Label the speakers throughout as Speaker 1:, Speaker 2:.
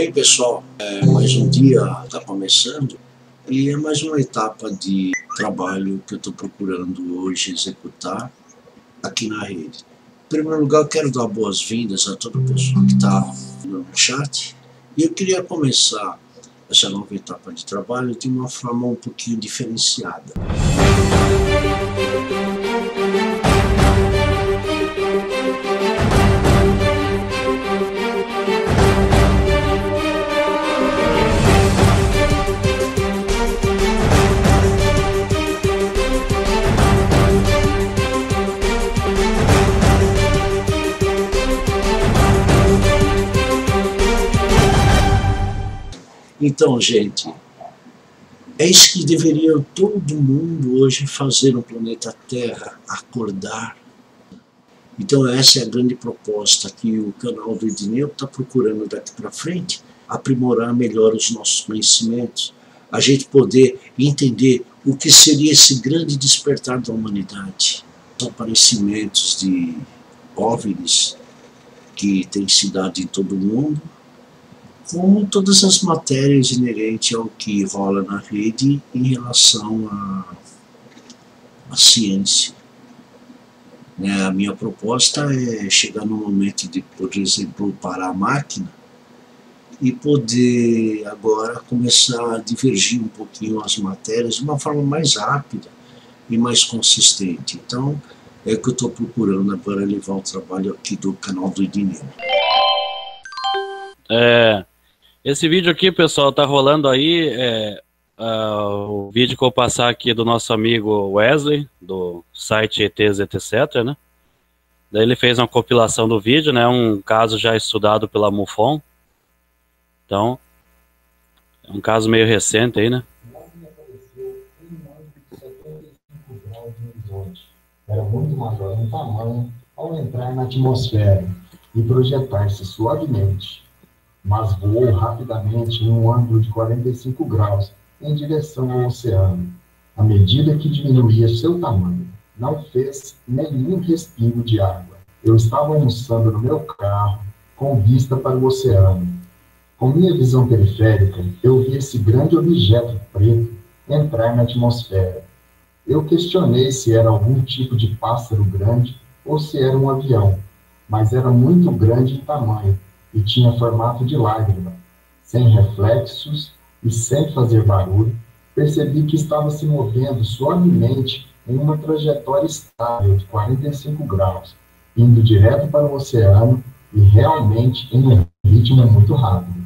Speaker 1: Bem, pessoal, é, mais um dia está começando e é mais uma etapa de trabalho que eu estou procurando hoje executar aqui na rede. Em primeiro lugar, quero dar boas-vindas a toda pessoa que está no chat e eu queria começar essa nova etapa de trabalho de uma forma um pouquinho diferenciada. Então, gente, é isso que deveria todo mundo hoje fazer no planeta Terra, acordar. Então essa é a grande proposta que o canal do está procurando daqui para frente, aprimorar melhor os nossos conhecimentos, a gente poder entender o que seria esse grande despertar da humanidade. Os aparecimentos de OVNIs que têm se dado em todo o mundo, como todas as matérias inerentes ao que rola na rede em relação à, à ciência. Né, a minha proposta é chegar no momento de, por exemplo, parar a máquina e poder agora começar a divergir um pouquinho as matérias de uma forma mais rápida e mais consistente. Então, é que eu estou procurando agora levar o trabalho aqui do canal do Edineu.
Speaker 2: É, esse vídeo aqui, pessoal, tá rolando aí. É, uh, o vídeo que eu vou passar aqui do nosso amigo Wesley, do site ETs, etc, né? Daí ele fez uma compilação do vídeo, né? Um caso já estudado pela MUFON. Então, é um caso meio recente aí, né?
Speaker 3: Era muito maior em tamanho ao entrar na atmosfera e projetar-se suavemente mas voou rapidamente em um ângulo de 45 graus em direção ao oceano, à medida que diminuía seu tamanho. Não fez nenhum respingo de água. Eu estava almoçando no meu carro, com vista para o oceano. Com minha visão periférica, eu vi esse grande objeto preto entrar na atmosfera. Eu questionei se era algum tipo de pássaro grande ou se era um avião, mas era muito grande em tamanho e tinha formato de lágrima, sem reflexos e sem fazer barulho, percebi que estava se movendo suavemente em uma trajetória estável de 45 graus, indo direto para o oceano e realmente em um ritmo muito rápido.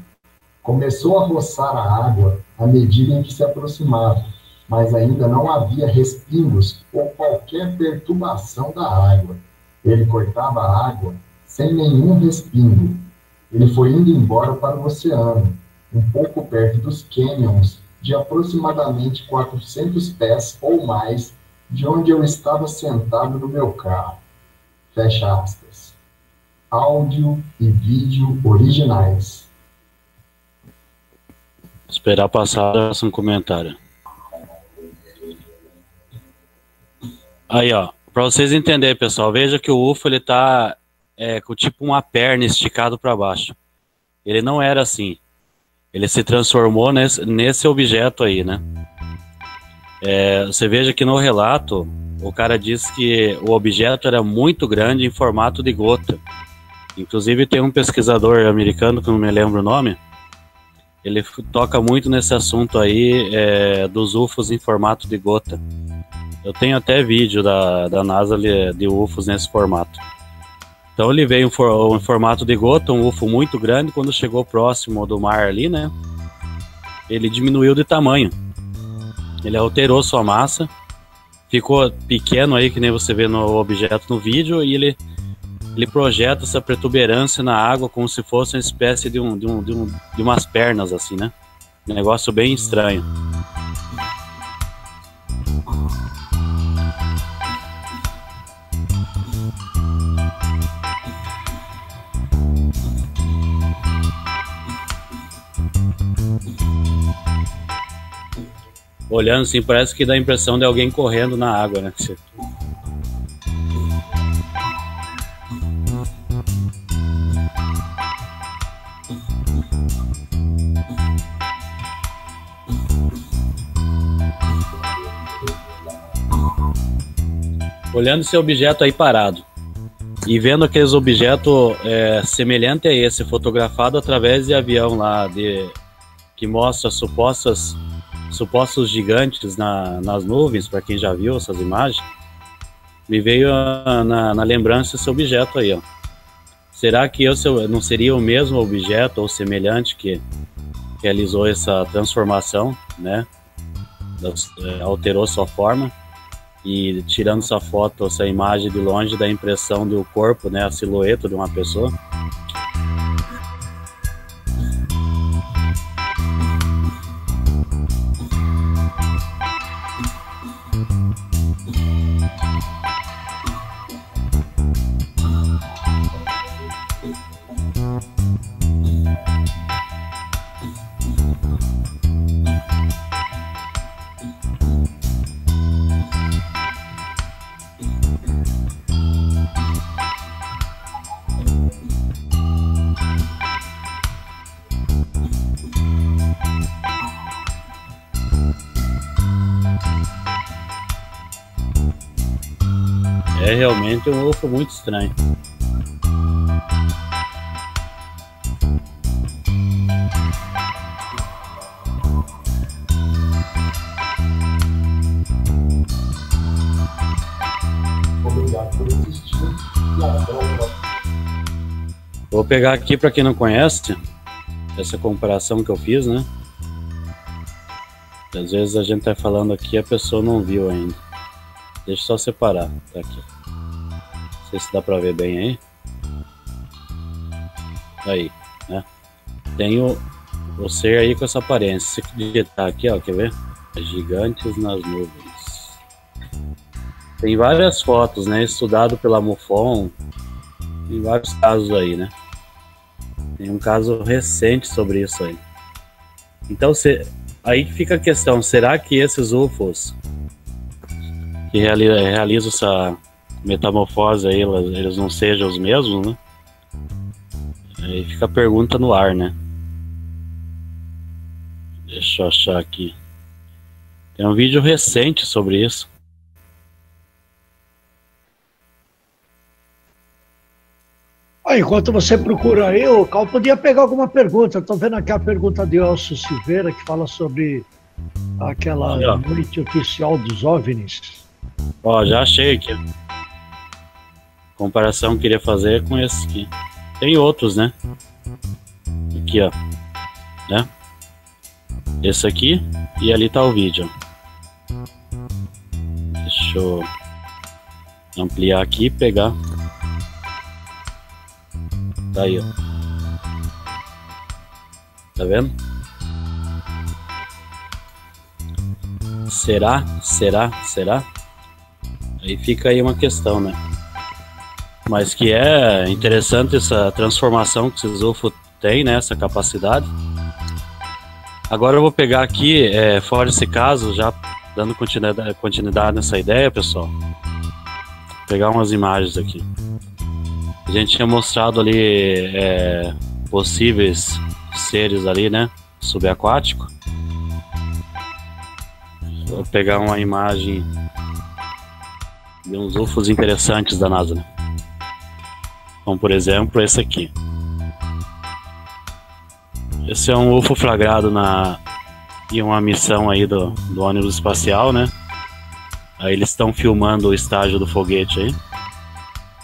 Speaker 3: Começou a roçar a água à medida em que se aproximava, mas ainda não havia respingos ou qualquer perturbação da água. Ele cortava a água sem nenhum respingo, ele foi indo embora para o oceano, um pouco perto dos canyons, de aproximadamente 400 pés ou mais de onde eu estava sentado no meu carro. Fecha aspas. Áudio e vídeo originais.
Speaker 2: Esperar passar um comentário. Aí, ó, para vocês entenderem, pessoal, veja que o UFO ele tá é, com tipo uma perna esticado para baixo. Ele não era assim. Ele se transformou nesse, nesse objeto aí, né? É, você veja que no relato o cara diz que o objeto era muito grande em formato de gota. Inclusive tem um pesquisador americano que não me lembro o nome. Ele toca muito nesse assunto aí é, dos UFOs em formato de gota. Eu tenho até vídeo da, da NASA de UFOs nesse formato. Então ele veio em, formato de gota, um UFO muito grande. Quando chegou próximo do mar ali, né? Ele diminuiu de tamanho. Ele alterou sua massa. Ficou pequeno aí, que nem você vê no objeto no vídeo, e ele, ele projeta essa protuberância na água como se fosse uma espécie de, um, de, um, de, um, de umas pernas, assim, né? Um negócio bem estranho. olhando assim, parece que dá a impressão de alguém correndo na água, né? Olhando esse objeto aí parado e vendo aqueles objetos é, semelhante a esse fotografado através de avião lá de que mostra supostas supostos gigantes na, nas nuvens para quem já viu essas imagens me veio na, na, lembrança esse objeto aí ó. Será que eu não seria o mesmo objeto ou semelhante que realizou essa transformação né? É, alterou sua forma? E tirando essa foto, essa imagem de longe da impressão do corpo, né, a silhueta de uma pessoa. Realmente um UFO muito estranho. Vou pegar aqui para quem não conhece essa comparação que eu fiz, né? Às vezes a gente tá falando aqui e a pessoa não viu ainda. Deixa eu só separar. Tá aqui. Sei se dá pra ver bem aí. Aí, né? Tem o, o ser aí com essa aparência. Se digitar aqui, ó, quer ver? Gigantes nas nuvens. Tem várias fotos, né? Estudado pela MUFON. Tem vários casos aí, né? Tem um caso recente sobre isso aí. Então, se, aí fica a questão: será que esses UFOs que realizam essa metamorfose aí, eles não sejam os mesmos, né? Aí fica a pergunta no ar, né? Deixa eu achar aqui. Tem um vídeo recente sobre isso.
Speaker 1: Ah, enquanto você procura aí, o Cal podia pegar alguma pergunta. Estou vendo aqui a pergunta de Elcio Silveira, que fala sobre aquela noite oficial dos OVNIs.
Speaker 2: Ó, já achei aqui. Comparação que queria fazer com esse aqui. Tem outros, né? Aqui, ó. Né? Esse aqui e ali tá o vídeo. Deixa eu ampliar aqui e pegar. Tá aí, ó. Tá vendo? Será? Será? Será? Aí fica aí uma questão, né? Mas que é interessante essa transformação que o UFO tem, né? Essa capacidade. Agora eu vou pegar aqui, é, fora esse caso, já dando continuidade, continuidade nessa ideia, pessoal. Vou pegar umas imagens aqui. A gente tinha mostrado ali é, possíveis seres ali, né? Subaquático. Vou pegar uma imagem de uns UFOs interessantes da NASA. Né? Como por exemplo esse aqui. Esse é um UFO flagrado na em uma missão aí do, do ônibus espacial, né? Aí eles estão filmando o estágio do foguete aí.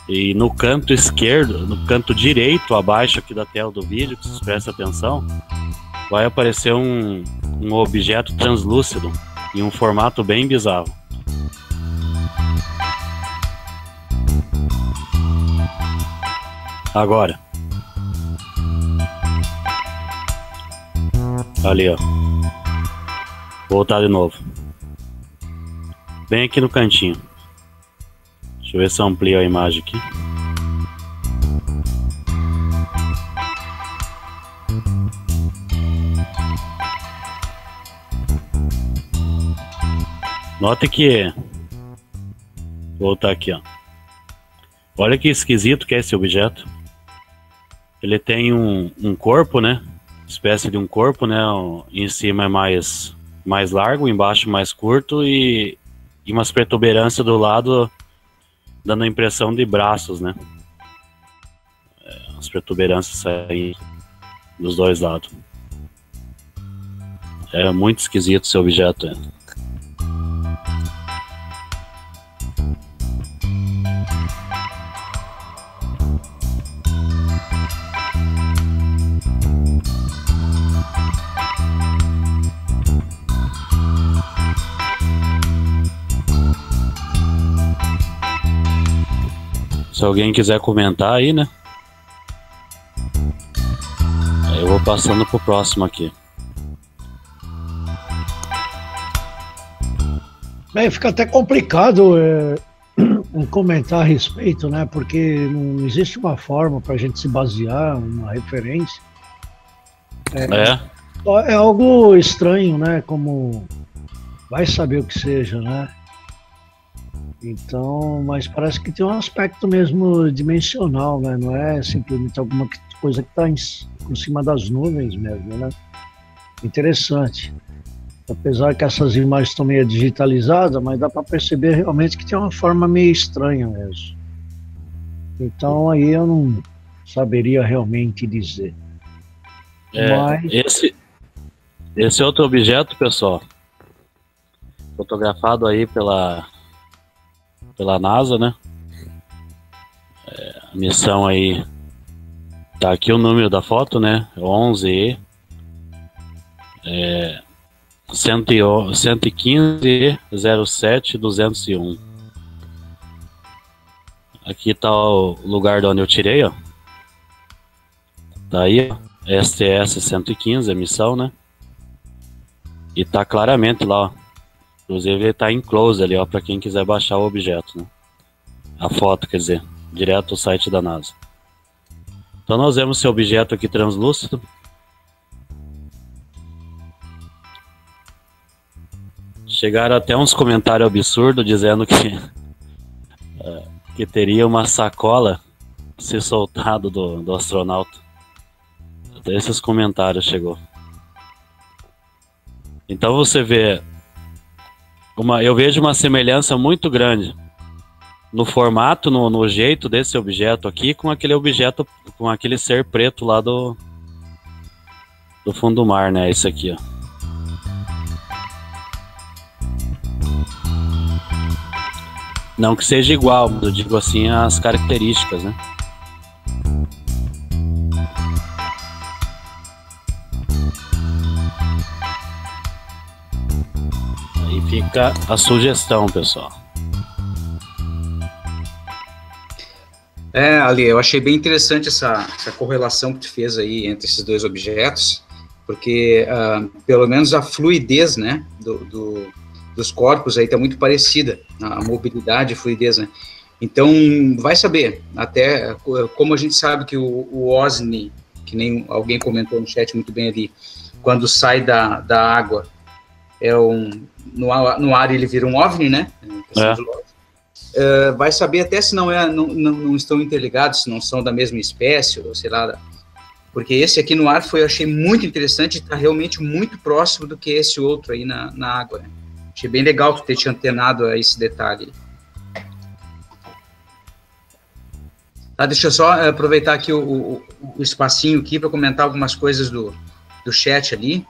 Speaker 2: E no canto esquerdo, no canto direito, abaixo aqui da tela do vídeo, que vocês prestem atenção, vai aparecer um, um objeto translúcido em um formato bem bizarro. Agora. Ali, ó. Voltar de novo. Bem aqui no cantinho. Deixa eu ver se eu amplio a imagem aqui. Note que. Vou voltar aqui, ó. Olha que esquisito que é esse objeto. Ele tem um, um corpo, né? Espécie de um corpo, né? Em cima é mais, mais largo, embaixo mais curto e, e umas protuberâncias do lado dando a impressão de braços, né? É, as protuberâncias saem dos dois lados. É muito esquisito esse objeto. É. Se alguém quiser comentar aí, né? Eu vou passando pro próximo aqui.
Speaker 4: Bem, fica até complicado é, comentar a respeito, né? Porque não existe uma forma para a gente se basear, uma referência. É, é. é algo estranho, né? Como vai saber o que seja, né? Então, mas parece que tem um aspecto mesmo dimensional, né? Não é simplesmente alguma coisa que está por cima das nuvens mesmo, né? Interessante. Apesar que essas imagens estão meio digitalizadas, mas dá para perceber realmente que tem uma forma meio estranha mesmo. Então aí eu não saberia realmente dizer.
Speaker 2: É, mas... esse, esse outro objeto, pessoal, fotografado aí pela pela NASA, né? É, a missão aí tá aqui o número da foto, né? 11 é, 115 07 201. Aqui tá o lugar de onde eu tirei, ó. Daí, STS 115, a missão, né? E tá claramente lá, ó. Inclusive ele está em close ali, ó, para quem quiser baixar o objeto, né? A foto, quer dizer, direto do site da NASA. Então nós vemos esse objeto aqui translúcido. Chegaram até uns comentários absurdos dizendo que uh, que teria uma sacola se soltado do, do astronauta. Até esses comentários chegou. Então você vê uma, eu vejo uma semelhança muito grande no formato, no, no, jeito desse objeto aqui, com aquele objeto, com aquele ser preto lá do, do fundo do mar, né? Esse aqui, ó. Não que seja igual, eu digo assim as características, né? Fica a sugestão, pessoal.
Speaker 5: É, Ali, eu achei bem interessante essa, essa correlação que tu fez aí entre esses dois objetos, porque uh, pelo menos a fluidez, né, do, do, dos corpos aí tá muito parecida, a mobilidade e fluidez, né. Então, vai saber, até como a gente sabe que o, o OSNI, que nem alguém comentou no chat muito bem ali, quando sai da, da água, é um, no, ar, no ar ele vira um OVNI, né? É. Uh, vai saber até se não, é, não, não, não, estão interligados, se não são da mesma espécie, ou sei lá. Porque esse aqui no ar foi, eu achei muito interessante, está realmente muito próximo do que esse outro aí na, na água. Né? Achei bem legal tu ter te antenado a esse detalhe. Tá, deixa eu só aproveitar aqui o, o, o espacinho aqui para comentar algumas coisas do, do chat ali.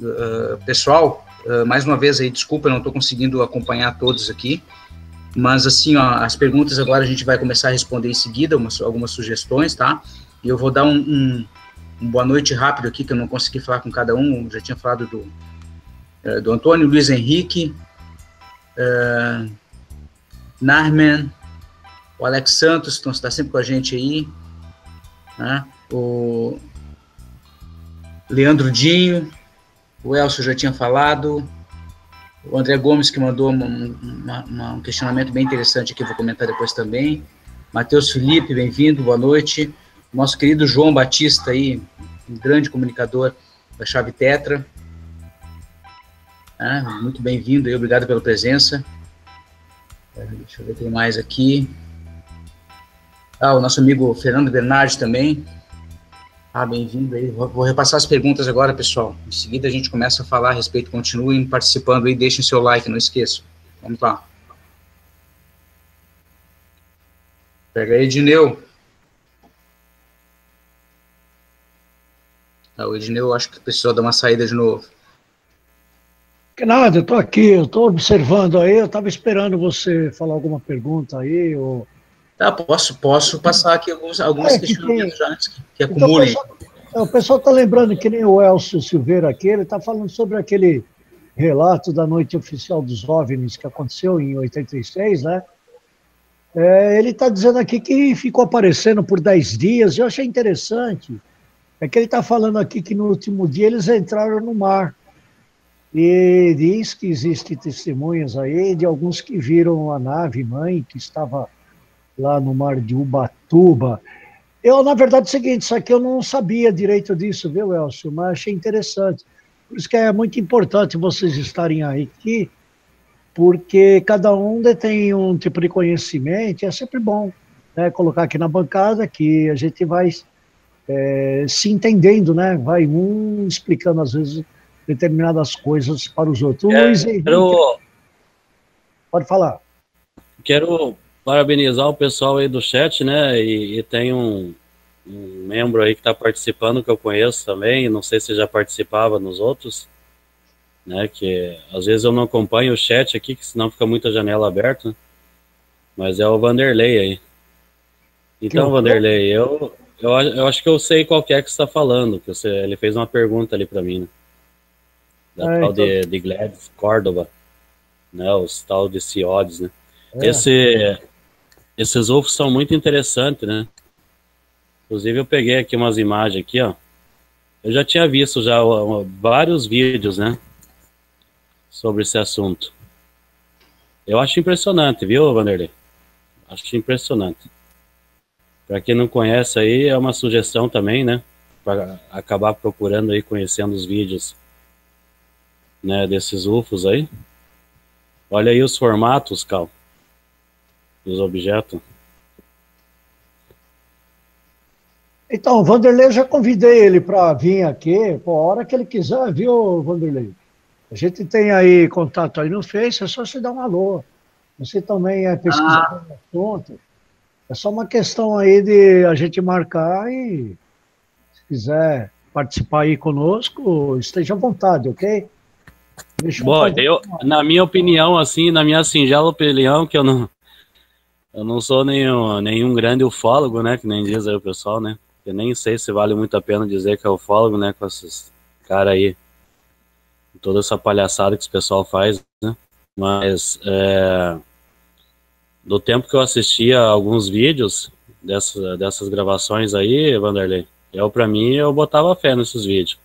Speaker 5: Uh, pessoal, uh, mais uma vez aí, desculpa, não estou conseguindo acompanhar todos aqui, mas assim, ó, as perguntas agora a gente vai começar a responder em seguida, umas, algumas sugestões, tá? E eu vou dar um, um, um, boa noite rápido aqui, que eu não consegui falar com cada um, já tinha falado do, uh, do Antônio, Luiz Henrique, uh, Narman, o Alex Santos, que está sempre com a gente aí, né? o Leandro Dinho, o Elcio já tinha falado, o André Gomes que mandou uma, uma, um questionamento bem interessante aqui, vou comentar depois também. Matheus Felipe, bem-vindo, boa noite. Nosso querido João Batista aí, um grande comunicador da Chave Tetra. Ah, muito bem-vindo aí, obrigado pela presença. É, deixa eu ver quem mais aqui. Ah, o nosso amigo Fernando Bernardi também. Ah, bem-vindo aí. Vou repassar as perguntas agora, pessoal. Em seguida a gente começa a falar a respeito. Continuem participando aí, deixem seu like, não esqueçam. Vamos lá. Pega aí, Edneu. Ah, o Edneu acho que precisou dar uma saída de novo.
Speaker 4: Que nada, eu estou aqui, eu estou observando aí, eu estava esperando você falar alguma pergunta aí, ou...
Speaker 5: Tá, posso, posso passar aqui alguns, alguns é, questionamentos já antes que, que
Speaker 4: então, acumulem. O pessoal está lembrando que nem o Elcio Silveira aqui, ele está falando sobre aquele relato da noite oficial dos OVNIs que aconteceu em 86, né? É, ele está dizendo aqui que ficou aparecendo por 10 dias, eu achei interessante. É que ele está falando aqui que no último dia eles entraram no mar. E diz que existem testemunhas aí de alguns que viram a nave mãe que estava lá no mar de Ubatuba. Eu, na verdade, é o seguinte, isso aqui eu não sabia direito disso, viu, Elcio? Mas achei interessante. Por isso que é muito importante vocês estarem aqui, porque cada um detém um tipo de conhecimento, e é sempre bom né, colocar aqui na bancada que a gente vai é, se entendendo, né? Vai um explicando, às vezes, determinadas coisas para os outros.
Speaker 2: É, Luiz quero...
Speaker 4: pode falar.
Speaker 2: Quero parabenizar o pessoal aí do chat, né? E, e tem um, um membro aí que está participando que eu conheço também, não sei se já participava nos outros, né? Que às vezes eu não acompanho o chat aqui, que senão fica muita janela aberta, né? mas é o Vanderlei aí. Então, Vanderlei, eu, eu, eu acho que eu sei qual é que está falando, que você, ele fez uma pergunta ali para mim, né? Da é, tal então... de, de Gladys Córdoba, né? Os tal de Ciodes, né? É. Esse, esses ovos são muito interessantes, né? Inclusive eu peguei aqui umas imagens aqui, ó. Eu já tinha visto já vários vídeos, né? Sobre esse assunto. Eu acho impressionante, viu, Vanderlei? Acho impressionante. Para quem não conhece aí, é uma sugestão também, né? Para acabar procurando aí, conhecendo os vídeos, né? Desses UFOs aí. Olha aí os formatos, Cal, dos objetos.
Speaker 4: Então, o Vanderlei, eu já convidei ele para vir aqui, por a hora que ele quiser, viu, Vanderlei? A gente tem aí contato aí no Face, é só você dar um alô. Você também é pesquisador ah. no assunto. É só uma questão aí de a gente marcar e, se quiser participar aí conosco, esteja à vontade, ok?
Speaker 2: Deixa Bom, eu, na minha opinião, assim, na minha singela opinião, que eu não, eu não sou nenhum, nenhum grande ufólogo, né, que nem diz aí o pessoal, né, eu nem sei se vale muito a pena dizer que é ufólogo, né? Com esses caras aí. Toda essa palhaçada que esse pessoal faz, né? Mas é, do tempo que eu assistia alguns vídeos dessas, dessas gravações aí, Vanderlei, eu para mim eu botava fé nesses vídeos.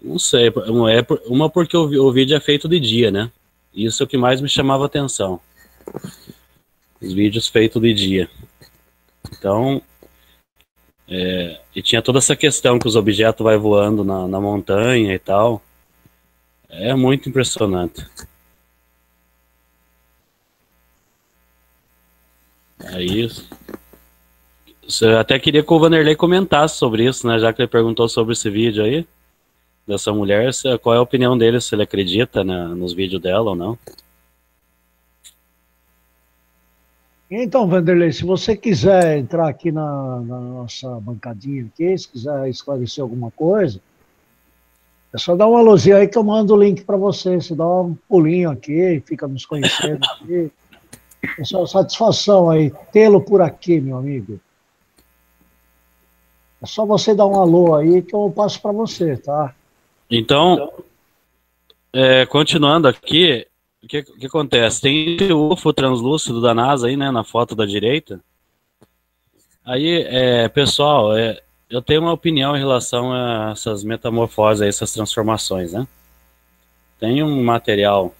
Speaker 2: Não sei, é, uma porque o, o vídeo é feito de dia, né? Isso é o que mais me chamava atenção. Os vídeos feitos de dia. Então, é, e tinha toda essa questão que os objetos vai voando na, na montanha e tal. É muito impressionante. É isso. Eu até queria que o Vanderlei comentasse sobre isso, né? Já que ele perguntou sobre esse vídeo aí, dessa mulher, qual é a opinião dele, se ele acredita né, nos vídeos dela ou não.
Speaker 4: Então, Vanderlei, se você quiser entrar aqui na, na, nossa bancadinha aqui, se quiser esclarecer alguma coisa, é só dar uma luzinha aí que eu mando o link para você. Você dá um pulinho aqui, fica nos conhecendo aqui. É só satisfação aí, tê-lo por aqui, meu amigo. É só você dar um alô aí que eu passo para você, tá?
Speaker 2: Então, é, continuando aqui, o que, que acontece? Tem o UFO translúcido da NASA aí, né, na foto da direita. Aí, é, pessoal, é, eu tenho uma opinião em relação a essas metamorfoses, a essas transformações, né? Tem um material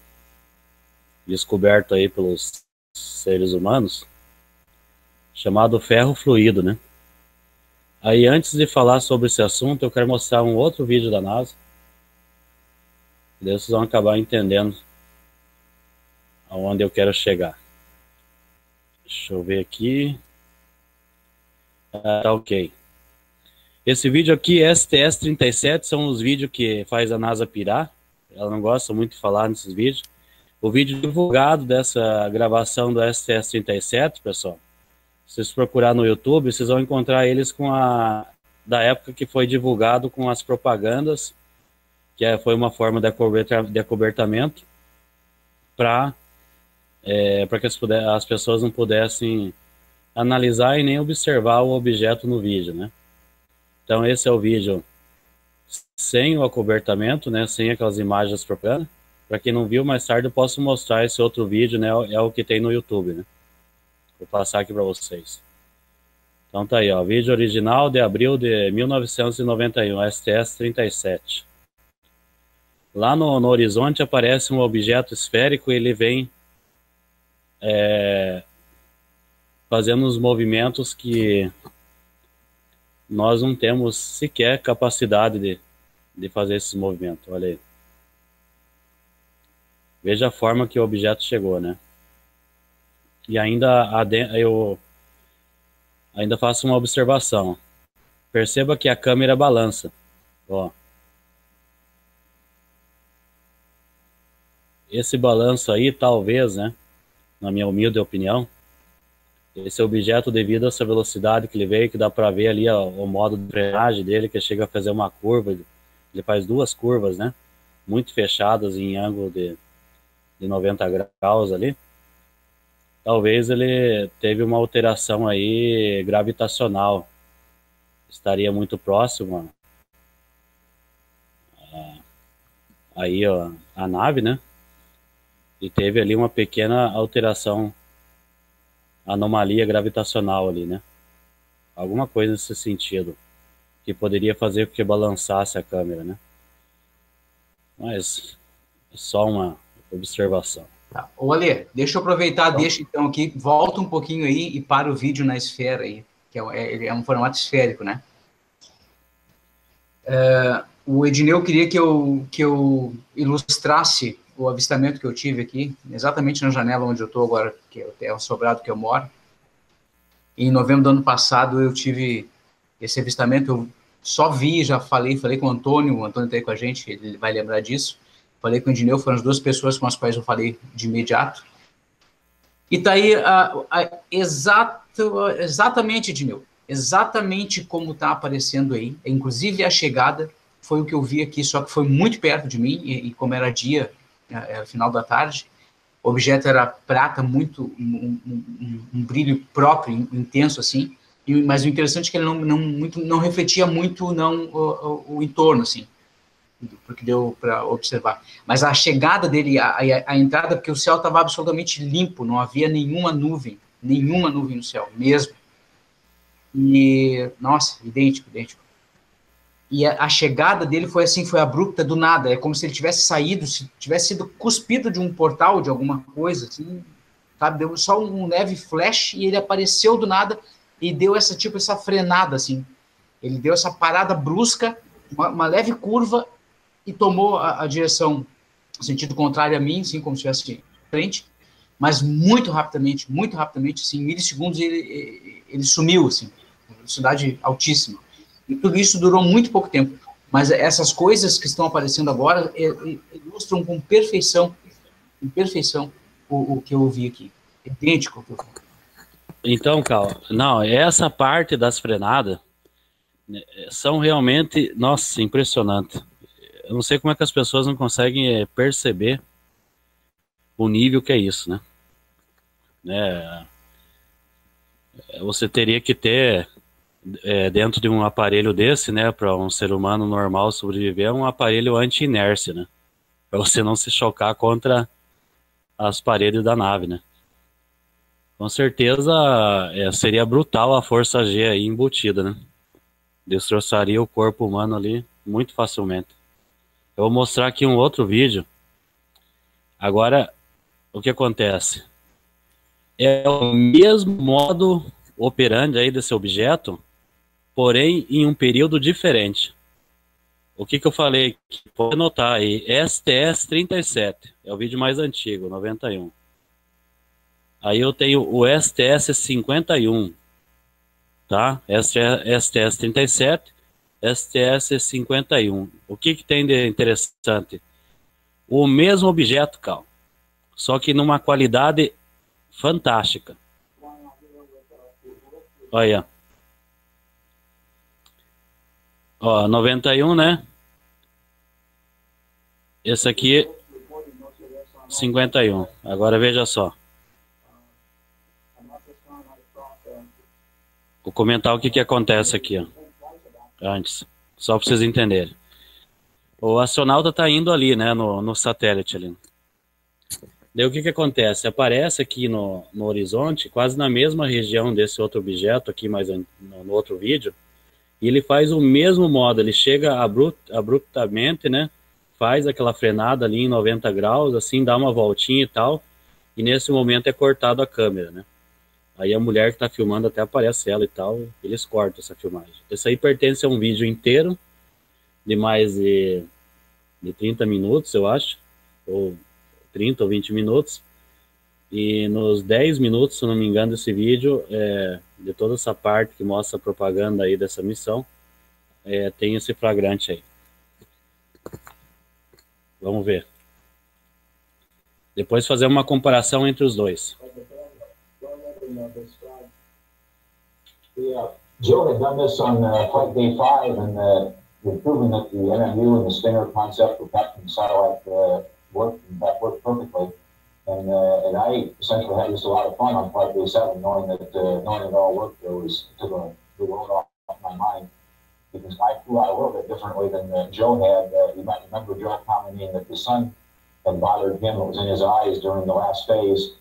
Speaker 2: descoberto aí pelos seres humanos chamado ferro fluido, né? Aí, antes de falar sobre esse assunto, eu quero mostrar um outro vídeo da NASA. Daí vocês vão acabar entendendo aonde eu quero chegar. Deixa eu ver aqui. Ah, tá ok. Esse vídeo aqui, STS-37, são os vídeos que faz a NASA pirar. Ela não gosta muito de falar nesses vídeos. O vídeo divulgado dessa gravação do STS-37, pessoal, Se vocês procurar no YouTube, vocês vão encontrar eles com a da época que foi divulgado com as propagandas, que é, foi uma forma de, acoberta, de acobertamento para é, para que as, as pessoas não pudessem analisar e nem observar o objeto no vídeo, né? Então esse é o vídeo sem o acobertamento, né? Sem aquelas imagens propaganda. Para quem não viu, mais tarde eu posso mostrar esse outro vídeo, né? É o que tem no YouTube, né? Vou passar aqui para vocês. Então tá aí, ó, vídeo original de abril de 1991, STS 37. Lá no, no horizonte aparece um objeto esférico e ele vem é, fazendo os movimentos que nós não temos sequer capacidade de, de fazer esses movimentos. Olha aí. Veja a forma que o objeto chegou, né? E ainda eu ainda faço uma observação. Perceba que a câmera balança. Ó. Esse balanço aí, talvez, né? Na minha humilde opinião, esse objeto, devido a essa velocidade que ele veio, que dá para ver ali o modo de frenagem dele, que chega a fazer uma curva, ele faz duas curvas, né? Muito fechadas em ângulo de, de 90 graus ali. Talvez ele teve uma alteração aí gravitacional. Estaria muito próximo aí ó, a nave, né? E teve ali uma pequena alteração anomalia gravitacional ali, né? Alguma coisa nesse sentido que poderia fazer com que balançasse a câmera, né? Mas só uma observação.
Speaker 5: Tá. Ô, Ale, deixa eu aproveitar, então, deixa então aqui, volta um pouquinho aí e para o vídeo na esfera aí, que é, é, é um formato esférico, né? É, o Edneu queria que eu, que eu ilustrasse o avistamento que eu tive aqui, exatamente na janela onde eu estou agora, que é o sobrado que eu moro. Em novembro do ano passado eu tive esse avistamento, eu só vi, já falei, falei com o Antônio, o Antônio está aí com a gente, ele vai lembrar disso. Falei com o Edneu, foram as duas pessoas com as quais eu falei de imediato. E tá aí a, a, exato, exatamente, Edneu, exatamente como está aparecendo aí, inclusive a chegada foi o que eu vi aqui, só que foi muito perto de mim, e, e como era dia, era é, é, final da tarde. O objeto era prata, muito um, um, um brilho próprio, intenso assim. E, mas o interessante é que ele não, não, muito, não refletia muito não o, o, o entorno assim, porque deu para observar. Mas a chegada dele, a, a, a entrada, porque o céu estava absolutamente limpo, não havia nenhuma nuvem, nenhuma nuvem no céu, mesmo. E nossa, idêntico, idêntico e a, a, chegada dele foi assim, foi abrupta do nada. É como se ele tivesse saído, se tivesse sido cuspido de um portal, de alguma coisa, assim, sabe? Deu só um leve flash e ele apareceu do nada e deu essa tipo essa frenada assim. Ele deu essa parada brusca, uma, uma leve curva e tomou a, a, direção sentido contrário a mim, assim como se estivesse frente, mas muito rapidamente, muito rapidamente, assim, em milissegundos ele, ele sumiu, assim, velocidade altíssima. E tudo isso durou muito pouco tempo. Mas essas coisas que estão aparecendo agora é, é, ilustram com perfeição, com perfeição, o, o que eu ouvi aqui. Idêntico ao que eu.
Speaker 2: Então, Cal, não, essa parte das frenadas né, são realmente, nossa, impressionante. Eu não sei como é que as pessoas não conseguem é, perceber o nível que é isso, né? né? Você teria que ter é, dentro de um aparelho desse, né, para um ser humano normal sobreviver, é um aparelho anti-inércia, né? Para você não se chocar contra as paredes da nave, né? Com certeza é, seria brutal a força G aí embutida, né? Destroçaria o corpo humano ali muito facilmente. Eu vou mostrar aqui um outro vídeo. Agora, o que acontece? É o mesmo modo operante aí desse objeto, porém em um período diferente. O que, que eu falei? Pode notar aí, STS 37, é o vídeo mais antigo, 91. Aí eu tenho o STS 51, tá? STS 37, STS 51. O que, que tem de interessante? O mesmo objeto, Cal, só que numa qualidade fantástica. Olha. Ó, 91, né? Esse aqui 51. Agora veja só. Vou comentar o que, que acontece aqui, ó. Antes, só para vocês entenderem. O astronauta está indo ali, né, no, no satélite ali. Daí o que, que acontece? Aparece aqui no, no horizonte, quase na mesma região desse outro objeto aqui, mais no, no outro vídeo, e ele faz o mesmo modo, ele chega abrupt, abruptamente, né, faz aquela frenada ali em 90 graus, assim, dá uma voltinha e tal, e nesse momento é cortado a câmera, né. Aí a mulher que está filmando até aparece ela e tal, eles cortam essa filmagem. Isso aí pertence a um vídeo inteiro, de mais de, de 30 minutos, eu acho, ou 30 ou 20 minutos. E nos 10 minutos, se não me engano, desse vídeo, é, de toda essa parte que mostra a propaganda aí dessa missão, é, tem esse flagrante aí. Vamos ver. Depois fazer uma comparação entre os dois.
Speaker 6: Yeah. Joe had done this on uh, flight day five and uh, had proven that the MMU and the Stinger concept for capturing satellite uh, worked, in fact, worked perfectly. And, uh, and I essentially had just a lot of fun on flight day seven, knowing that uh, knowing it all worked. It was took a, the world off, off my mind because I flew out a little bit differently than uh, Joe had. Uh, you might remember Joe commenting that the sun had bothered him. It was in his eyes during the last phase.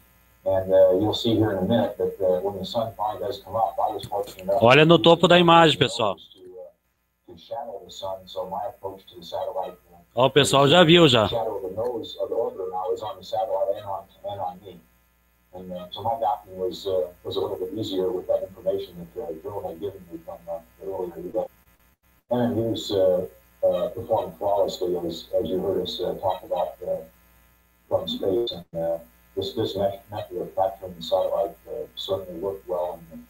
Speaker 6: And uh, you'll see here in a minute that uh, when the sun finally does come up, I was fortunate enough.
Speaker 2: Olha no topo da imagem, pessoal.
Speaker 6: To, uh, to shadow the sun, so my approach to the satellite. Uh,
Speaker 2: Ó, o pessoal já viu já.
Speaker 6: and. And uh, so my docking was uh, was a little bit easier with that information that uh, had given me from earlier performed flawlessly as, you heard us talk about from space, and uh, this this me- method of capturing the satellite uh, certainly worked well. And,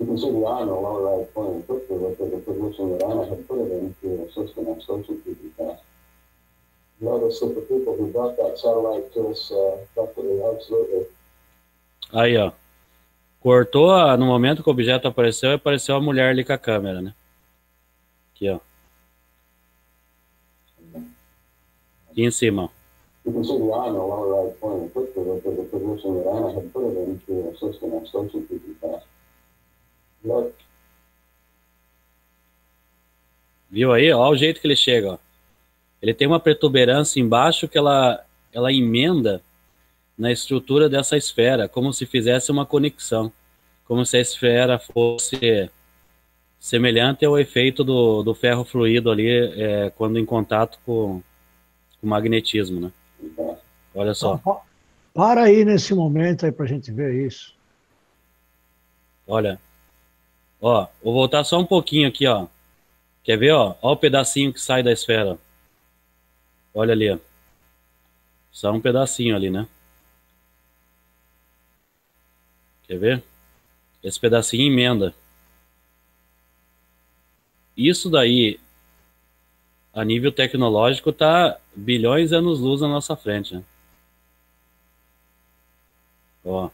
Speaker 6: you can see the eye in the lower right corner quickly look at the position that Anna had put it in to assist in extension keeping fast. Notice that the people who brought that satellite to us uh, felt that we absolutely
Speaker 2: Aí, ó. Cortou, a- no momento que o objeto apareceu, apareceu a mulher ali com a câmera, né? Aqui, ó. Aqui em cima.
Speaker 6: You can see the eye in the lower right corner quickly look at the position that Anna had put it in to assist in extension keeping fast.
Speaker 2: Viu aí? Ó o jeito que ele chega, ó. Ele tem uma protuberância embaixo que ela, ela emenda na estrutura dessa esfera, como se fizesse uma conexão. Como se a esfera fosse semelhante ao efeito do, do ferro fluido ali, é, quando em contato com, com o magnetismo, né? Olha só.
Speaker 4: Pa- Para aí nesse momento aí pra gente ver isso.
Speaker 2: Olha. Ó, vou voltar só um pouquinho aqui, ó. Quer ver, ó? Ó o pedacinho que sai da esfera. Olha ali, ó. Só um pedacinho ali, né? Quer ver? Esse pedacinho emenda. Isso daí, a nível tecnológico, tá bilhões de anos-luz na nossa frente, né? Ó.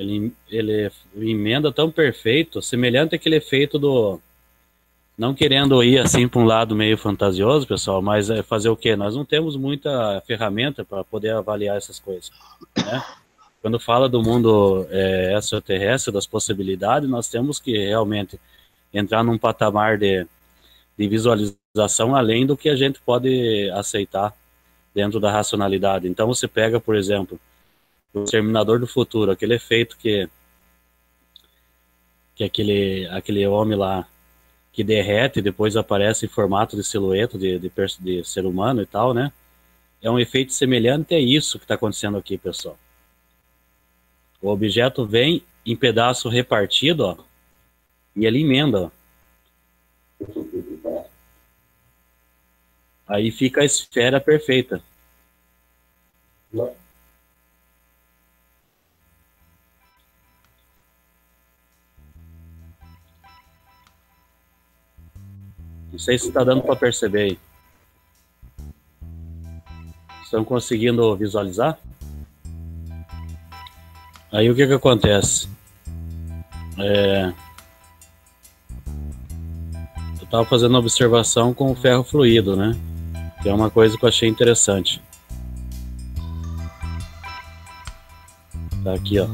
Speaker 2: Ele, ele emenda tão perfeito, semelhante àquele efeito do. Não querendo ir assim para um lado meio fantasioso, pessoal, mas é fazer o quê? Nós não temos muita ferramenta para poder avaliar essas coisas. Né? Quando fala do mundo é, extraterrestre, das possibilidades, nós temos que realmente entrar num patamar de, de visualização além do que a gente pode aceitar dentro da racionalidade. Então você pega, por exemplo, o Exterminador do Futuro, aquele efeito que que aquele aquele homem lá que derrete e depois aparece em formato de silhueta de, de, de ser humano e tal, né? É um efeito semelhante a isso que está acontecendo aqui, pessoal. O objeto vem em pedaço repartido, ó, e ele emenda, ó. Aí fica a esfera perfeita.
Speaker 6: Look,
Speaker 2: sei se está dando para perceber aí. Estão conseguindo visualizar? Aí o que que acontece? É... Eu estava fazendo observação com o ferro fluido, né? Que é uma coisa que eu achei interessante. Tá aqui, ó.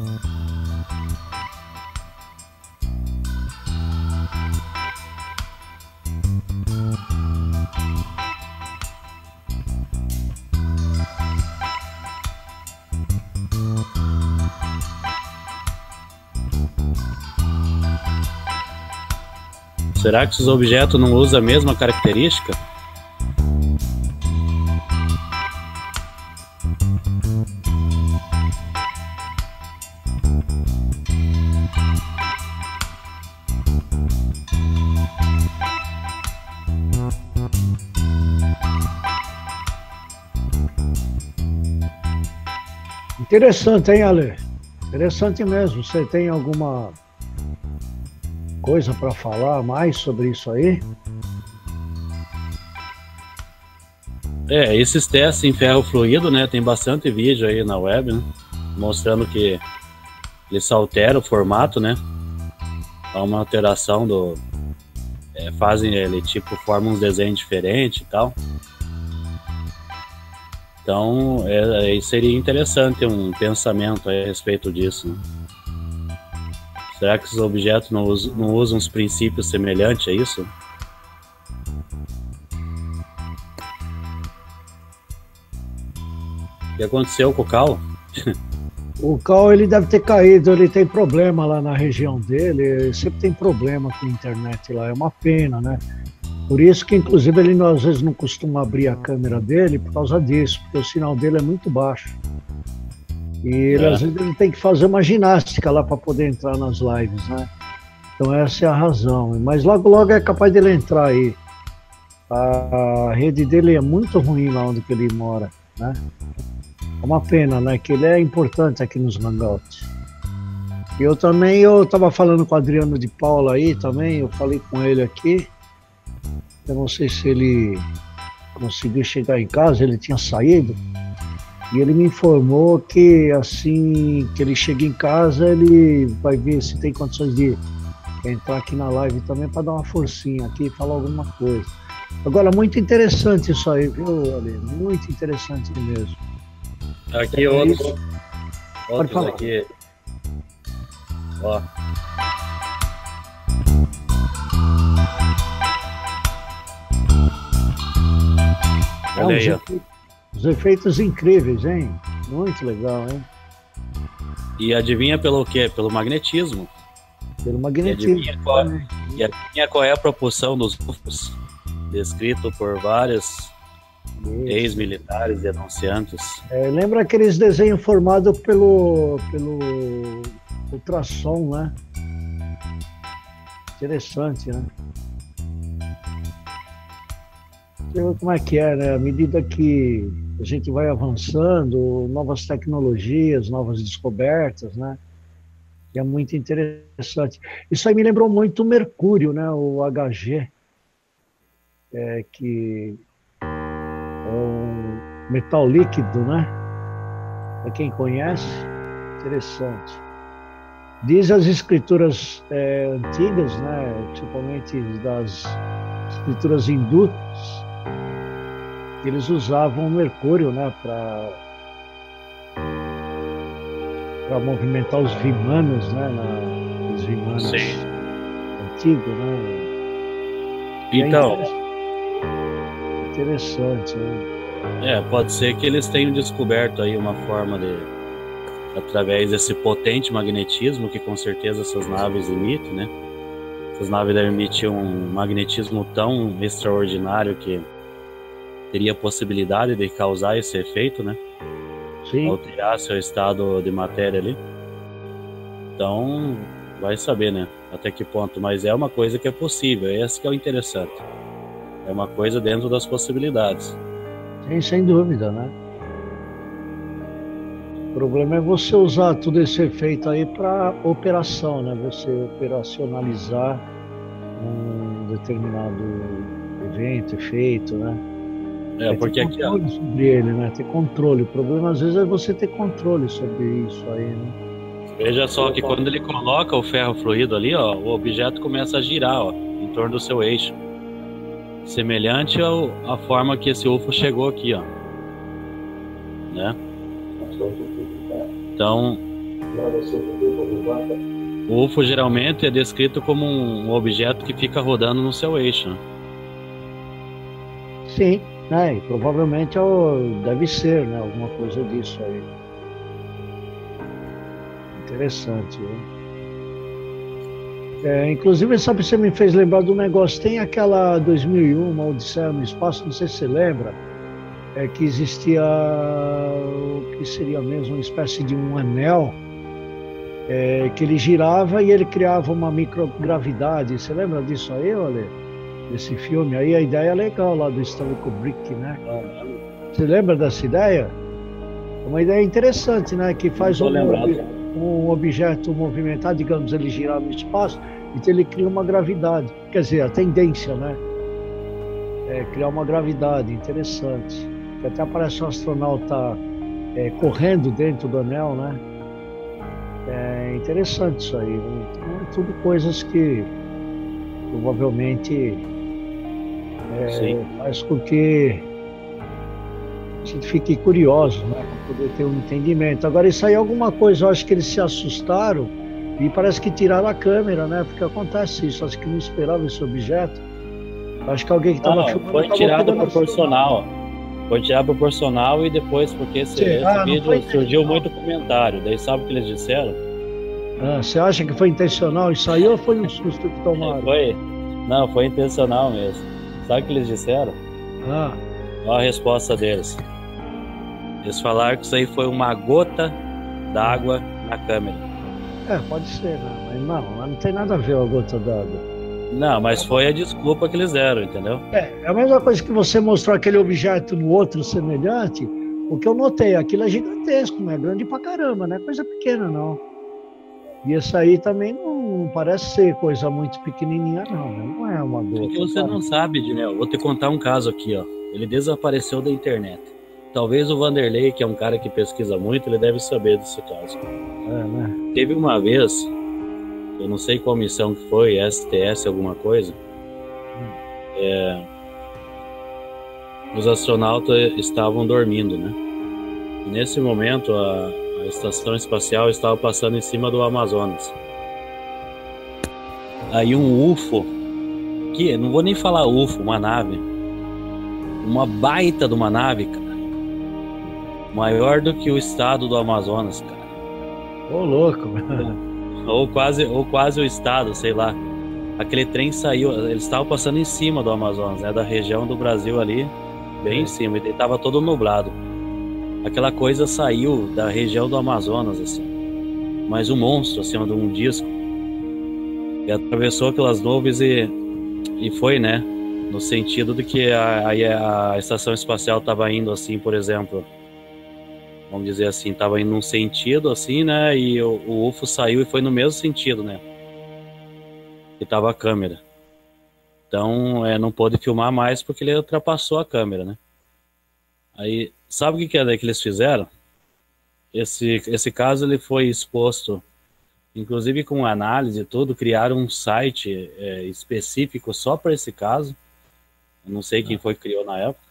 Speaker 2: Será que os objetos não usam a mesma característica?
Speaker 4: Interessante, hein, Ale? Interessante mesmo. Você tem alguma coisa para falar mais sobre isso aí?
Speaker 2: É, esses testes em ferro fluido, né? Tem bastante vídeo aí na web, né, mostrando que eles alteram o formato, né? Há uma alteração do. É, fazem ele tipo, formam uns desenhos diferentes e tal. Então, é, seria interessante um pensamento a respeito disso. Né? Será que os objetos não usam, não usam os princípios semelhantes a isso? O que aconteceu com o Cal?
Speaker 4: O Cal ele deve ter caído, ele tem problema lá na região dele, ele sempre tem problema com a internet lá, é uma pena, né? Por isso que inclusive ele às vezes não costuma abrir a câmera dele por causa disso, porque o sinal dele é muito baixo. E ele, é. às vezes ele tem que fazer uma ginástica lá para poder entrar nas lives, né? Então essa é a razão. Mas logo logo é capaz dele entrar aí. A rede dele é muito ruim lá onde ele mora, né? É uma pena, né? Que ele é importante aqui nos Hangouts. Eu também, eu estava falando com o Adriano de Paula aí também, eu falei com ele aqui. Eu não sei se ele conseguiu chegar em casa, ele tinha saído. E ele me informou que assim que ele chega em casa, ele vai ver se tem condições de entrar aqui na live também para dar uma forcinha aqui e falar alguma coisa. Agora, muito interessante isso aí, viu, Ale? Muito interessante mesmo.
Speaker 2: Aqui é outros, isso. outros aqui. Ó.
Speaker 4: Olha aí, ó. Os efeitos incríveis, hein? Muito legal, hein?
Speaker 2: E adivinha pelo quê? Pelo magnetismo.
Speaker 4: Pelo magnetismo.
Speaker 2: E adivinha qual, e adivinha qual é a proporção dos UFOs? Descrito por vários ex-militares denunciantes.
Speaker 4: É, lembra aqueles desenhos formados pelo, pelo ultrassom, né? Interessante, né? como é que é, né? À medida que a gente vai avançando, novas tecnologias, novas descobertas, né? E é muito interessante. Isso aí me lembrou muito o Mercúrio, né? O HG, é, que é um metal líquido, né? Para quem conhece, interessante. Diz as escrituras é, antigas, né? Principalmente das escrituras hindus, eles usavam o mercúrio né, para para movimentar os vimanos, né, na, os vimanos Sim. antigos, né?
Speaker 2: Então,
Speaker 4: é interessante, né?
Speaker 2: É, pode ser que eles tenham descoberto aí uma forma de através desse potente magnetismo que com certeza essas naves emitem, né? Essas naves devem emitir um magnetismo tão extraordinário que teria a possibilidade de causar esse efeito, né?
Speaker 4: Sim.
Speaker 2: Alterar seu estado de matéria ali. Então, vai saber, né? Até que ponto. Mas é uma coisa que é possível. Esse que é o interessante. É uma coisa dentro das possibilidades.
Speaker 4: Sim, sem dúvida, né? O problema é você usar todo esse efeito aí para operação, né? Você operacionalizar um determinado evento, efeito, né?
Speaker 2: É, porque
Speaker 4: ter
Speaker 2: aqui, ó,
Speaker 4: controle sobre ele, né? Ter controle. O problema às vezes é você ter controle sobre isso aí, né?
Speaker 2: veja só que quando ele coloca o ferro fluido ali, ó, o objeto começa a girar, ó, em torno do seu eixo. Semelhante ao, à forma que esse UFO chegou aqui, ó. Né? Então, o UFO geralmente é descrito como um objeto que fica rodando no seu eixo. né?
Speaker 4: Sim, E provavelmente é deve ser, né? Alguma coisa disso aí. Interessante, né? É, inclusive, sabe, você me fez lembrar do negócio. Tem aquela 2001, uma Odisseia no Espaço, não sei se você lembra, é que existia o que seria mesmo uma espécie de um anel é, que ele girava e ele criava uma microgravidade. Você lembra disso aí, olha? Desse filme aí, a ideia é legal lá do Stanley Kubrick, né? Você lembra dessa ideia? É uma ideia interessante, né? Que faz um, um objeto movimentar, digamos, ele girar no espaço, então ele cria uma gravidade. Quer dizer, a tendência, né? É criar uma gravidade interessante. Que até aparece um astronauta é, correndo dentro do anel, né? É interessante isso aí. né? Então, é tudo coisas que provavelmente é, faz com que a gente fique curioso, né? Para poder ter um entendimento. Agora, isso aí é alguma coisa, eu acho que eles se assustaram e parece que tiraram a câmera, né? Porque acontece isso, acho que não esperava esse objeto. Acho que alguém que estava
Speaker 2: Não,
Speaker 4: filmando.
Speaker 2: foi tirado proporcional. Foi tirado proporcional e depois, porque esse, esse
Speaker 4: ah,
Speaker 2: vídeo surgiu muito comentário. Daí sabe o que eles disseram?
Speaker 4: Ah, você acha que foi intencional isso aí ou foi um susto que tomaram?
Speaker 2: Foi. Não, foi intencional mesmo. Sabe o que eles disseram?
Speaker 4: Ah,
Speaker 2: Olha a resposta deles. Eles falaram que isso aí foi uma gota d'água na câmera.
Speaker 4: é, pode ser, né? Mas não, não tem nada a ver a gota d'água.
Speaker 2: Não, mas foi a desculpa que eles deram, entendeu?
Speaker 4: É, é a mesma coisa que você mostrou aquele objeto no outro semelhante. O que eu notei, aquilo é gigantesco, não é grande pra caramba, não é coisa pequena, não. E esse aí também não parece ser coisa muito pequenininha, não. Não é uma gota.
Speaker 2: Porque você não sabe, Dinel. Vou te contar um caso aqui, ó. Ele desapareceu da internet. Talvez o Vanderlei, que é um cara que pesquisa muito, ele deve saber desse caso.
Speaker 4: É, né?
Speaker 2: Teve uma vez, eu não sei qual missão que foi, STS, alguma coisa. é, os astronautas estavam dormindo, né? E nesse momento a, a estação espacial estava passando em cima do Amazonas. Aí um UFO, que não vou nem falar UFO, uma nave, uma baita de uma nave, cara, maior do que o estado do Amazonas, cara.
Speaker 4: Ô, louco.
Speaker 2: Ou quase, ou quase o estado, sei lá. Aquele trem saiu, eles estavam passando em cima do Amazonas, né? Da região do Brasil ali, bem em cima, e ele tava todo nublado. Aquela coisa saiu da região do Amazonas, assim. Mas um monstro acima de um disco. E atravessou aquelas nuvens e, e foi, né? No sentido de que a, a, a estação espacial estava indo assim, por exemplo, vamos dizer assim, estava indo num sentido assim, né? E o, o UFO saiu e foi no mesmo sentido, né? Que tava a câmera. Então, é, não pôde filmar mais porque ele ultrapassou a câmera, né? Aí, sabe o que, é que eles fizeram? Esse, esse caso ele foi exposto, inclusive com análise e tudo, criaram um site é, específico só para esse caso. Eu não sei quem foi que criou na época.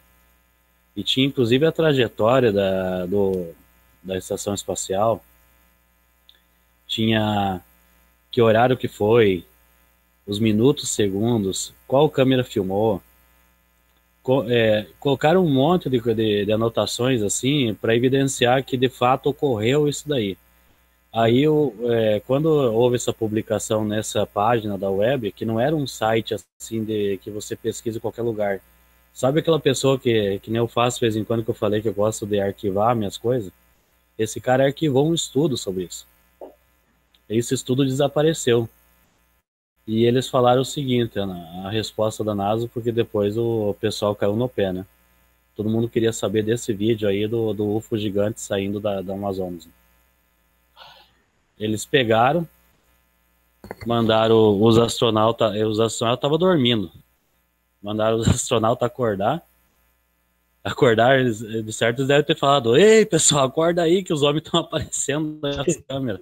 Speaker 2: E tinha inclusive a trajetória da, do, da estação espacial. Tinha que horário que foi, os minutos, segundos, qual câmera filmou. É, colocaram um monte de, de, de anotações assim para evidenciar que de fato ocorreu isso daí. Aí, o, é, quando houve essa publicação nessa página da web, que não era um site assim de que você pesquisa em qualquer lugar, Sabe aquela pessoa que, que nem eu faço de vez em quando que eu falei que eu gosto de arquivar minhas coisas? Esse cara arquivou um estudo sobre isso. Esse estudo desapareceu. E eles falaram o seguinte, Ana, a resposta da NASA, porque depois o pessoal caiu no pé, né? Todo mundo queria saber desse vídeo aí do, do UFO gigante saindo da, da Amazonas. Eles pegaram, mandaram os astronautas, os astronautas estavam dormindo. Mandaram os astronautas acordar. Acordar, eles, de certo, eles devem ter falado: Ei, pessoal, acorda aí que os homens estão aparecendo nas câmeras.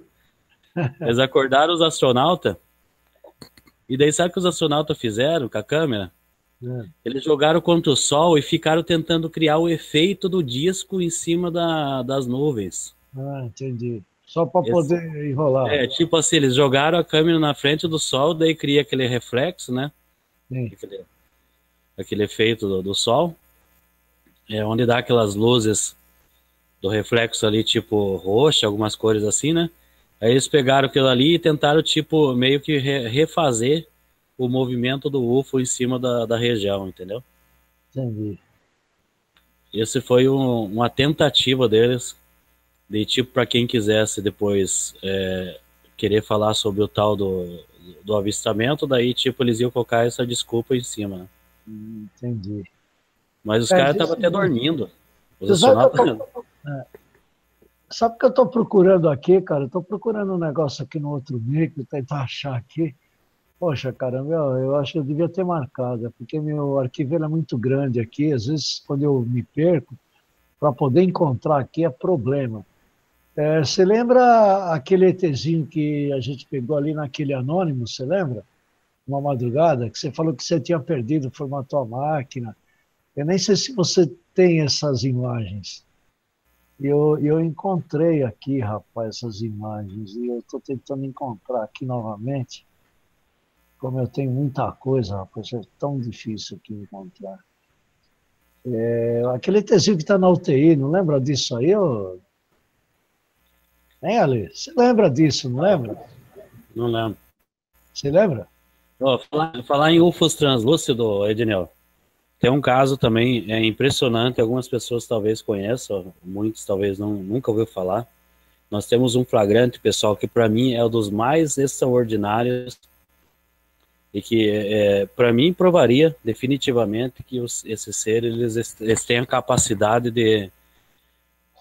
Speaker 2: Eles acordaram os astronautas. E daí, sabe o que os astronautas fizeram com a câmera? É. Eles jogaram contra o sol e ficaram tentando criar o efeito do disco em cima da, das nuvens.
Speaker 4: Ah, entendi. Só para poder enrolar.
Speaker 2: É, tipo assim, eles jogaram a câmera na frente do sol, daí cria aquele reflexo, né? Aquele, aquele, efeito do, do, sol. É onde dá aquelas luzes do reflexo ali, tipo roxa, algumas cores assim, né? Aí eles pegaram aquilo ali e tentaram, tipo, meio que re refazer o movimento do UFO em cima da, da região, entendeu?
Speaker 4: Entendi.
Speaker 2: Esse foi um, uma tentativa deles de tipo para quem quisesse depois é, querer falar sobre o tal do, do avistamento, daí tipo eles iam colocar essa desculpa em cima. Né?
Speaker 4: Hum, entendi.
Speaker 2: Mas os é, caras estavam até dormindo.
Speaker 4: Os sabe, tô, é, sabe que eu estou procurando aqui, cara? Estou procurando um negócio aqui no outro micro, tentar achar aqui. Poxa, caramba, eu, eu acho que eu devia ter marcado, é porque meu arquivo é muito grande aqui, às vezes quando eu me perco, para poder encontrar aqui é problema. É, você lembra aquele ETzinho que a gente pegou ali naquele anônimo, você lembra? Uma madrugada, que você falou que você tinha perdido, formatou a máquina. Eu nem sei se você tem essas imagens. Eu, eu encontrei aqui, rapaz, essas imagens, e eu estou tentando encontrar aqui novamente. Como eu tenho muita coisa, rapaz, é tão difícil aqui encontrar. É, aquele ETzinho que está na UTI, não lembra disso aí, ô? Hein, Ale? Você lembra disso, não lembra?
Speaker 2: Não lembro.
Speaker 4: Você lembra?
Speaker 2: Oh, falar, falar em UFOs translúcido, Ednel, tem um caso também, é impressionante, algumas pessoas talvez conheçam, muitos talvez não, nunca ouviu falar. Nós temos um flagrante, pessoal, que para mim é um dos mais extraordinários e que, é, para mim, provaria definitivamente que os, esses seres eles, eles têm a capacidade de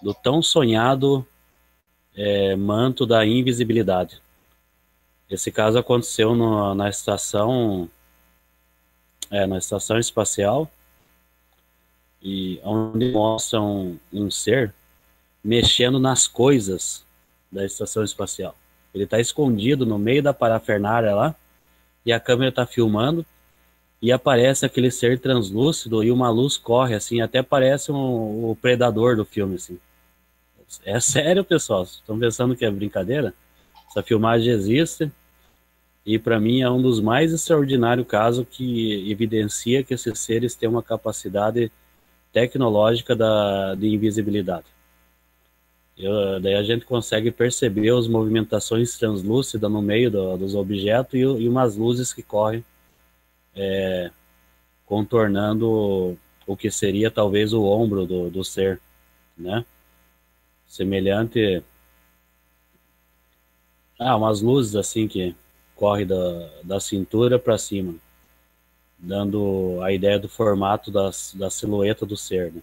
Speaker 2: do tão sonhado é, manto da invisibilidade. Esse caso aconteceu no, na estação, é, na estação espacial, e onde mostram um, um ser mexendo nas coisas da estação espacial. Ele está escondido no meio da parafernália lá, e a câmera está filmando, e aparece aquele ser translúcido e uma luz corre assim, até parece um, o predador do filme assim. É sério, pessoal. Estão pensando que é brincadeira? Essa filmagem existe e para mim é um dos mais extraordinários casos que evidencia que esses seres têm uma capacidade tecnológica da, de invisibilidade. Eu, daí a gente consegue perceber as movimentações translúcidas no meio do, dos objetos e, e, umas luzes que correm é, contornando o que seria talvez o ombro do, do ser, né? semelhante ah, umas luzes assim que corre da, da cintura para cima, dando a ideia do formato das, da silhueta do ser. Né?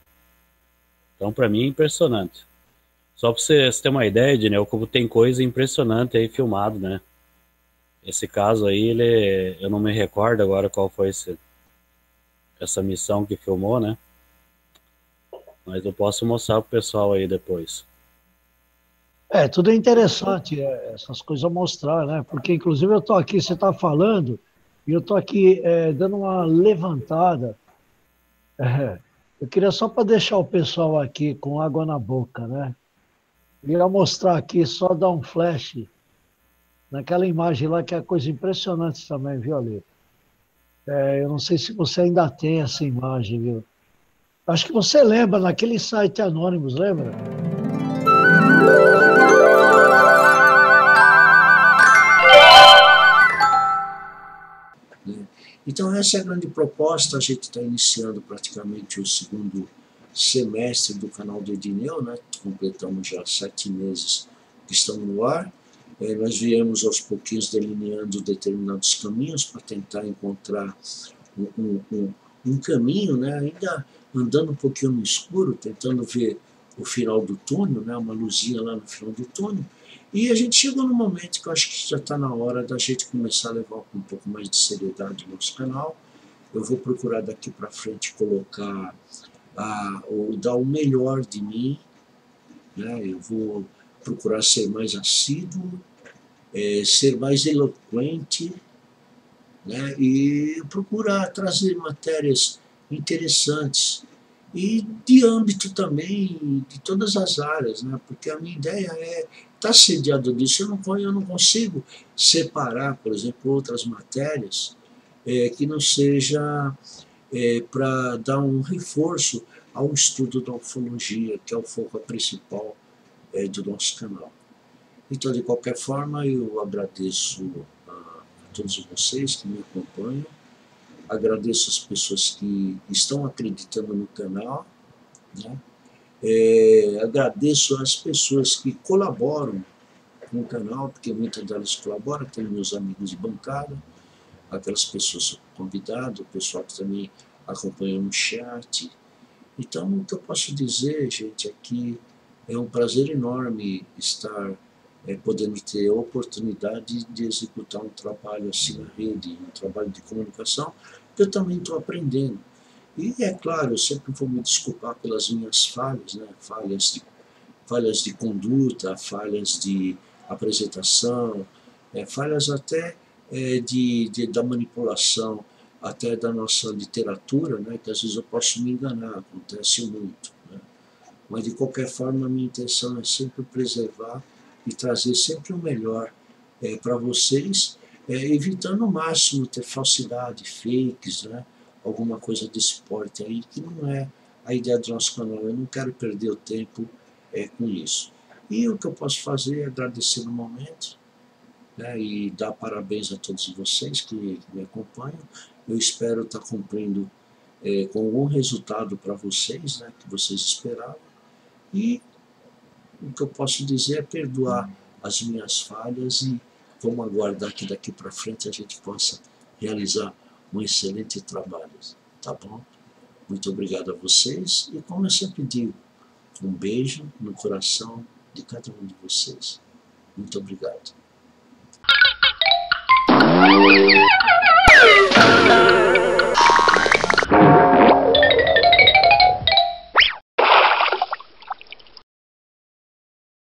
Speaker 2: Então, para mim, é impressionante. Só para você, ter uma ideia, Daniel, como tem coisa impressionante aí filmado, né? Esse caso aí, ele, eu não me recordo agora qual foi esse, essa missão que filmou, né? Mas eu posso mostrar pro pessoal aí depois.
Speaker 4: É, tudo é interessante, é, essas coisas mostrar, né? Porque, inclusive, eu estou aqui, você está falando, e eu estou aqui é, dando uma levantada. É, eu queria só para deixar o pessoal aqui com água na boca, né? Eu ia mostrar aqui, só dar um flash naquela imagem lá, que é coisa impressionante também, viu, Ali? É, eu não sei se você ainda tem essa imagem, viu? Acho que você lembra, naquele site Anônimos, lembra?
Speaker 1: Então, essa é a grande proposta. A gente está iniciando praticamente o segundo semestre do canal do Edineu, né? completamos já sete meses que estão no ar. É, nós viemos aos pouquinhos delineando determinados caminhos para tentar encontrar um, um, um, um caminho, né? ainda andando um pouquinho no escuro, tentando ver o final do túnel, né? uma luzinha lá no final do túnel. E a gente chegou no momento que eu acho que já está na hora da gente começar a levar com um pouco mais de seriedade o nosso canal eu vou procurar daqui para frente colocar, a, ou dar o melhor de mim, né? eu vou procurar ser mais assíduo, é, ser mais eloquente, né? e procurar trazer matérias interessantes e de âmbito também de todas as áreas, né? porque a minha ideia é estar tá sediado disso, eu não, eu não consigo separar, por exemplo, outras matérias é, que não seja é, para dar um reforço ao estudo da ufologia, que é o foco principal é, do nosso canal. Então, de qualquer forma, eu agradeço a, a todos vocês que me acompanham, agradeço as pessoas que estão acreditando no canal, né? É, agradeço as pessoas que colaboram com o canal, porque muitas delas colaboram, tenho meus amigos de bancada, aquelas pessoas convidadas, o pessoal que também acompanha no chat. Então, o que eu posso dizer, gente, é que é um prazer enorme estar é, podendo ter a oportunidade de executar um trabalho assim na rede, um trabalho de comunicação, eu também estou aprendendo. E é claro, eu sempre vou me desculpar pelas minhas falhas, né? falhas, de, falhas de conduta, falhas de apresentação, é, falhas até é, de, de, da manipulação, até da nossa literatura, né? que às vezes eu posso me enganar, acontece muito. Né? Mas de qualquer forma, a minha intenção é sempre preservar e trazer sempre o melhor é, para vocês, é, evitando o máximo ter falsidade, fakes, né? alguma coisa desse porte aí, que não é a ideia do nosso canal. Eu não quero perder o tempo é, com isso. E o que eu posso fazer é agradecer no momento né, e dar parabéns a todos vocês que me acompanham. Eu espero estar cumprindo é, com algum resultado para vocês, né, que vocês esperavam. E o que eu posso dizer é perdoar as minhas falhas e vamos aguardar que daqui para frente a gente possa realizar um excelente trabalho, tá bom? Muito obrigado a vocês e como eu sempre digo, um beijo no coração de cada um de vocês. Muito obrigado.